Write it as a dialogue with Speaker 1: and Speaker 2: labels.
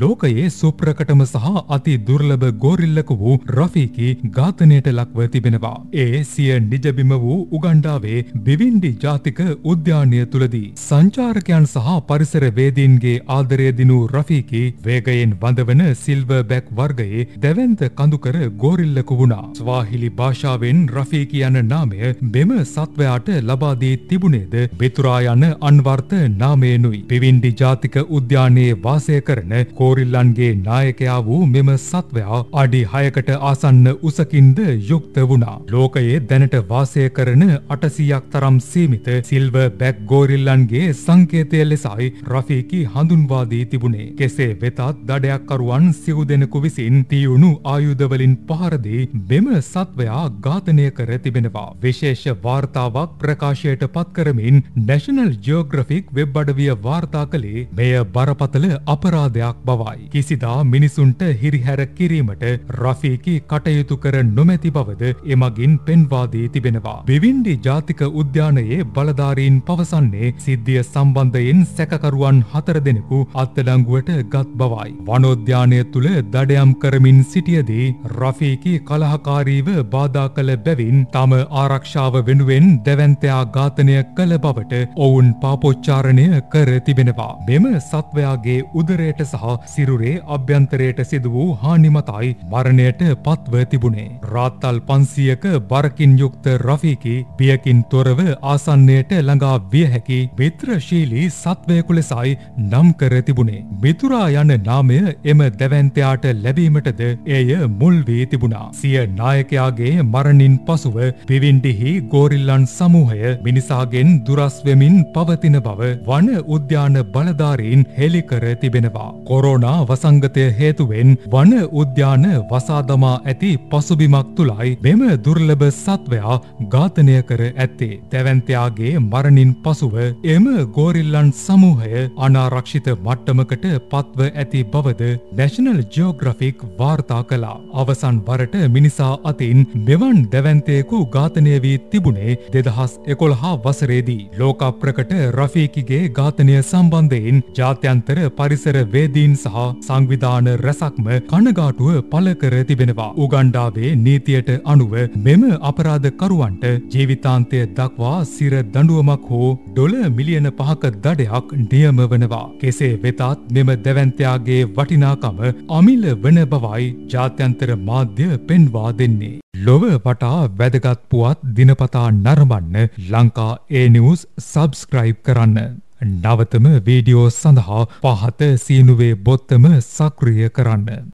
Speaker 1: ලෝකයේ සුප්‍රකටම සහ අති දුර්ලභ ගෝරිල්ලක වූ රෆීකි ඝාතනයට ලක්ව තිබෙනවා. ඒ සිය නිජබිම වූ උගණ්ඩාවේ බිවින්ඩි ජාතික උද්‍යානය තුළදී. සංචාරකයන් සහ පරිසර වේදීන්ගේ ආදරය දිනූ රෆීකි වේගයෙන් වඳවන සිල්ව බැක් වර්ගයේ දැවන්ත කඳුකර ගෝරිල්ලක වුණා. ස්වාහිලි භාෂාවෙන් රෆීකි යන නාමය මෙම සත්වයාට ලබාදී තිබුණේද බෙතුරා යන අන්වර්ථ නාමයනුයි. පිවින්ඩි ජාතික උද්‍යානයේ වාසය කරන කෝරිල්ලන්ගේ නායකයා වූ මෙම සත්වයා අඩි හයකට ආසන්න උසකින්ද යුක්ත වුණා. ලෝකයේ දැනට වාසය කරන අටසීයක් තරම් සීමිත සිල්ව බැක් ගෝරිල්ලන්ගේ සංකේතය ලෙසයි රෆීකි හඳුන්වාදී තිබුණේ. කෙසේ වෙතත් දඩයක්කරුවන් සිව් දෙනෙකු විසින් තියුණු ආයුධවලින් පහරදී මෙම සත්වයා ඝාතනය කර තිබෙනවා. විශේෂ වාර්තාවක් ප්‍රකාශයට පත් කරමින් නැශනල් ජියෝග්‍රෆික් වෙබ් අඩවිය වාර්තා කළේ මෙය බරපතල අපරාධයක් බවයි. කිසිදා මිනිසුන්ට හිරිහැර කිරීමට රෆීකි කටයුතු කර නොමැති බවද එමගින් පෙන්වාදී තිබෙනවා. බිවින්ඩි ජාතික උද්‍යානයේ බලධාරීන් පවසන්නේ සිද්ධිය සම්බන්ධයෙන් සැකකරුවන් හතර දෙනෙකු අත්අඩංගුවට ගත් බවයි. වනෝද්‍යානය තුළ දඩයම් කරමින් සිටියදී රෆීකි කලහකාරීව බාධා කළ බැවින් තම ආරක්ෂාව වෙනුවෙන් දැවැන්තයා ඝාතනය කළ බවට ඔවුන් පාපොච්චාරණය කර තිබෙනවා. මෙම සත්වයාගේ උදරයට සහ සිරුරේ අභ්‍යන්තරයට සිදු වූ හානිමතයි මරණයට පත්ව තිබුණේ. රාත්තල් පන්සියක බරකින් යුක්ත රෆීකි බියකින් තොරව ආසන්නයට ළඟා විය හැකි මිත්‍රශීලී සත්වයකු ලෙසයි නම් කර තිබුණේ. මිතුරා යන නාමය එම දැවැන්තයාට ලැබීමටද එය මුල් වී තිබුණා. සිය නායකයාගේ මරණින් පසුව පිවින්ඩිහි ගෝරිල්ලන් සමූහය මිනිසාගෙන් දුරස්වෙමින් පවතින බව වන උද්‍යාන බලධාරීන් හෙළිකර තිබෙනවා. කොරෝනා වසංගතය හේතුවෙන් වන උද්‍යාන වසාදමා ඇති පසුබිමක් තුළයි මෙම දුර්ලභ සත්වයා ඝාතනය කර ඇත්තේ. දැවැන්තයාගේ මරණින් පසුව එම ගෝරිල්ලන් සමූහය අනාරක්ෂිත මට්ටමකට පත්ව ඇති බවද නැශනල් ජියෝග්‍රෆික් වාර්තා කළා. අවසන් වරට මිනිසා අතින් මෙවන් දැවැන්තයෙකු ඝාතනය වී තිබුණේ දෙදහස් එකොළහා වසරේදී. ලෝකප්‍රකට රෆීකිගේ ඝාතනය සම්බන්ධයෙන් ජාත්‍යන්තර පරිසර වේදීන් සහ සංවිධාන රැසක්ම කනගාටුව පළ කර තිබෙනවා. උගණ්ඩාවේ නීතියට අනුව මෙම අපරාධකරුවන්ට ජීවිතාන්තය දක්වා සිර දඬුවමක් හෝ ඩොල මිලියන පහක දඩයක් නියම වනවා. කෙසේ වෙතත් මෙම දැවැන්තයාගේ වටිනාකම අමිල වන බවයි ජාත්‍යන්තර මාධ්‍ය පෙන්වා දෙන්නේ. ලොව වටා වැදගත් පුවත් දිනපතා නරඹන්න ලංකා ඒ නිවුස් සබස්ක්‍රයිබ් කරන්න. නවතම වීඩියෝ සඳහා පහත සීනුවේ බොත්තම සක්‍රිය කරන්න.